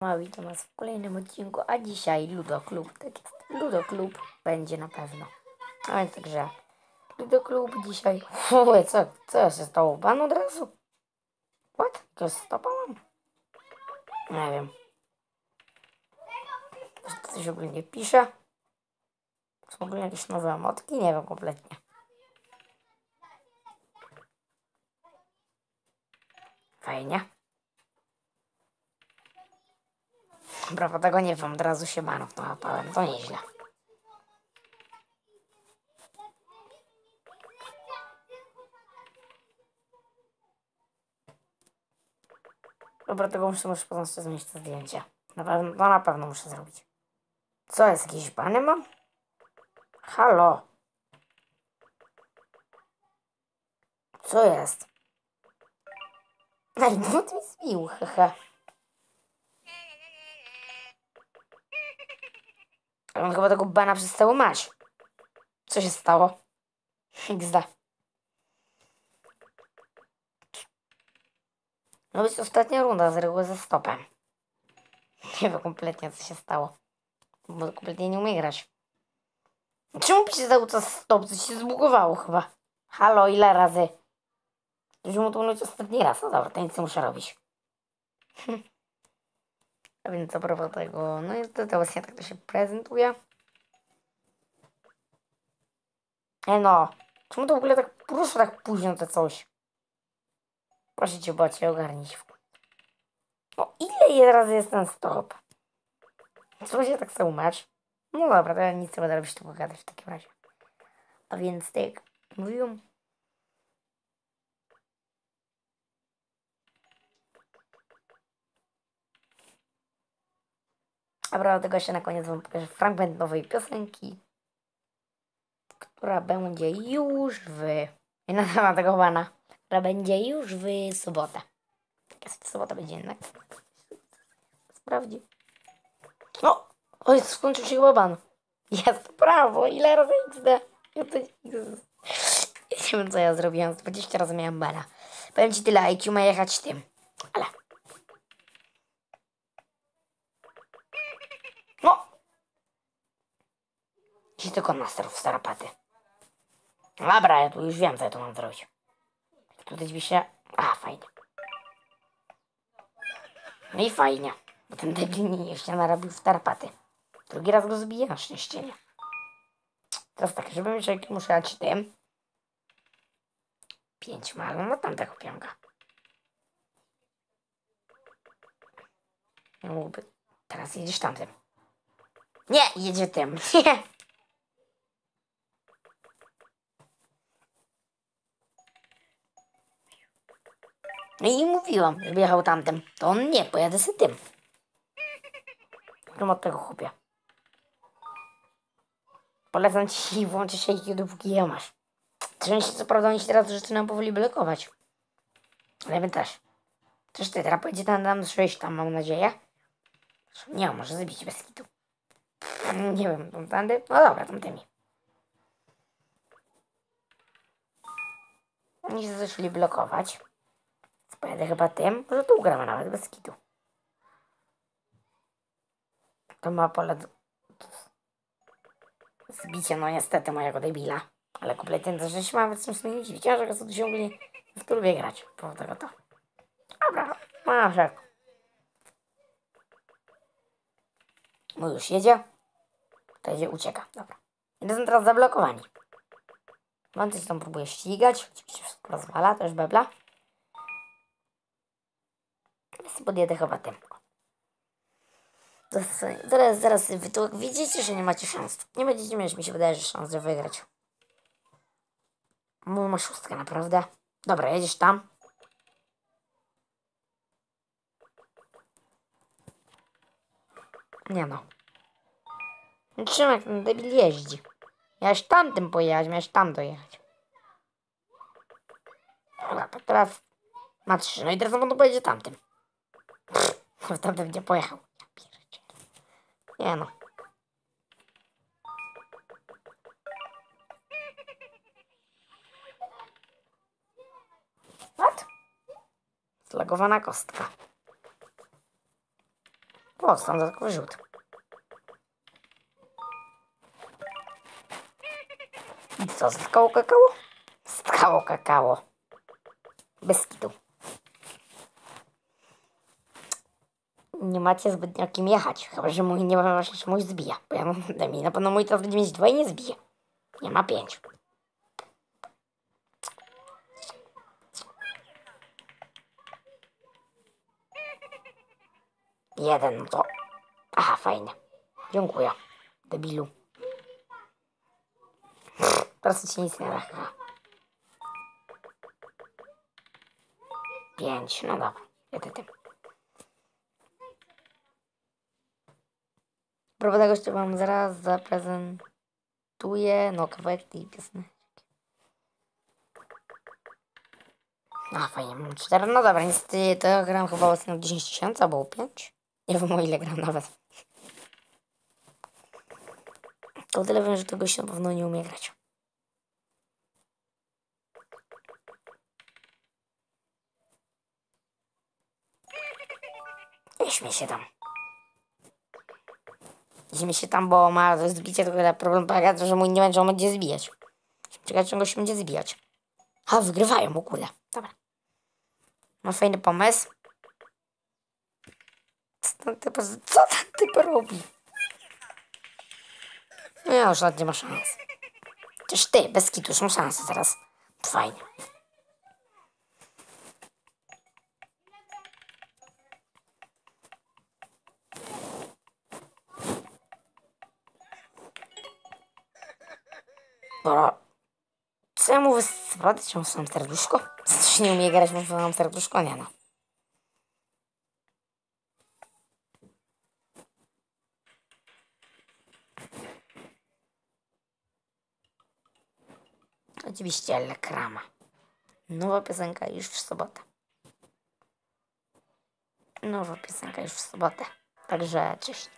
No, witam was w kolejnym odcinku, a dzisiaj Ludoklub, tak jest, Ludoklub będzie na pewno. A więc także, Ludoklub dzisiaj, Ue, co, co się stało, pan od razu? What? To stopałem? Nie wiem. Czy Coś ogólnie pisze? Są ogólnie jakieś nowe emotki? Nie wiem kompletnie. Fajnie. Brawo, tego nie wiem, od razu się manów nachapałem, to nieźle. Dobra, tego muszę, muszę potem jeszcze zmienić to zdjęcie. Na pewno, to na pewno muszę zrobić. Co jest, jakieś bany mam? Halo? Co jest? Ej, no ty mi zbił, hehe. On chyba tego bana przestał mać. Co się stało? XD. No być ostatnia runda z reguły ze stopem. Nie wiem kompletnie co się stało. Bo kompletnie nie umie grać. Czemu pisze cały czas stop? Coś się zbugowało chyba. Halo, ile razy? Już mu to mówić ostatni raz. No dobra, to nic nie muszę robić. A więc a propos tego, no i to, to właśnie tak to się prezentuje. E no, czemu to w ogóle tak proszę tak późno to coś? Proszę cię, bacie, ogarnij się. No ile razy jest ten stop? Co się tak cały? No dobra, to ja nic nie będę robić, tu pogadać w takim razie. A więc tak, mówiłem. A prawda tego się na koniec wam pokażę fragment nowej piosenki, która będzie już w... Nie nazywam tego bana. Która będzie już w sobotę. Tak jest, sobota będzie jednak. Sprawdzi. No! Oj, skończył się chyba ban. Jest, prawo, ile razy XD? Nie wiem, co ja zrobiłem. 20 razy miałem bana. Powiem ci tyle, IQ ma jechać tym. I tylko nasterów starapaty. Dobra, ja tu już wiem, co ja tu mam zrobić. Tutaj drzwi się... A, fajnie. No i fajnie. Bo ten debil mi jeszcze narobił w tarapaty. Drugi raz go zbiję, na szczęście nie. Teraz tak, żeby mieć jakie muszę dać tym. Pięć mal, no tam tego piąga. Nie mógłby... Teraz jedziesz tamtym. Nie, jedzie tym. i mówiłam, żeby jechał tamtym. To on nie, pojadę z tym. Którym od tego chłopia. Polecam ci włączyć się dopóki je masz. Część co prawda oni się teraz zaczynają powoli blokować. Ale my też. Też ty teraz pojedzie tam, tam 6 tam mam nadzieję. Nie, może zabić bez kitu. Nie wiem, tamtędy? No dobra, tamtymi. Oni się zaczęli blokować. Pojadę chyba tym, może tu ugramy nawet bez kitu. To ma pole do... Zbicie, no niestety, mojego debila. Ale kompletnie też nie mam, więc muszę nie dziwić, że go tu się ogólnie w lubię grać. Po tego to. Dobra, ma wszak. No już jedzie. To jedzie, ucieka. Dobra. I to są teraz zablokowani. On coś tam próbuje ścigać. Oczywiście wszystko rozwala, to już bebla. Podjedę chyba tym. Zaraz, zaraz wy tu widzicie, że nie macie szans. Nie będziecie mieć, mi się wydaje, że szans, żeby wygrać. Mój ma szóstkę, naprawdę. Dobra, jedziesz tam. Nie no. Czym jak ten debil jeździ? Miałeś tamtym pojechać, miałeś tam dojechać. Dobra, teraz ma trzy. No i teraz on pojedzie tamtym. Pff, tamtym gdzie pojechał. Ja pierdzielę. Nie no. What? Zlagowana kostka. O, tam dodatkowy rzut. I co, zyskało kakao? Kakao. Bez kitu. Nie macie zbytnio kim jechać, chyba że mój nie ma że mój zbija. Bo ja mam, dla mnie na pewno mój teraz będzie mieć dwa i nie zbije. Nie ma pięć. Jeden, no to... Aha, fajnie. Dziękuję, debilu. Teraz ci nic nie da chyba. Pięć, no dobra. Jedę tym. Tego, że wam zaraz zaprezentuję no kawałek tej piosenki. A fajnie, mam cztery. No dobra, niestety to gram chyba ostatnio 10 tysięcy albo 5. Nie wiem o ile gram nawet. To tyle wiem, że tego się na pewno nie umie grać. Nie śmiej się tam. Śmiej się tam, bo ma to zbicie, tylko problem polega tym, że mój nie będzie, on będzie zbijać. Czekać, czego się będzie zbijać. A, wygrywają w ogóle. Dobra. Ma fajny pomysł. Co ten typ, co ten typ robi? Nie, już nie ma szans. Chociaż ty, bez kitu, już mam szansę teraz. To fajnie. Dobra. Co ja? Naprawdę cię mam serduszko? Co Coś nie umie grać, bo mam serduszko? Nie no. Oczywiście Elekrama. Nowa piosenka już w sobotę. Nowa piosenka już w sobotę. Także cześć.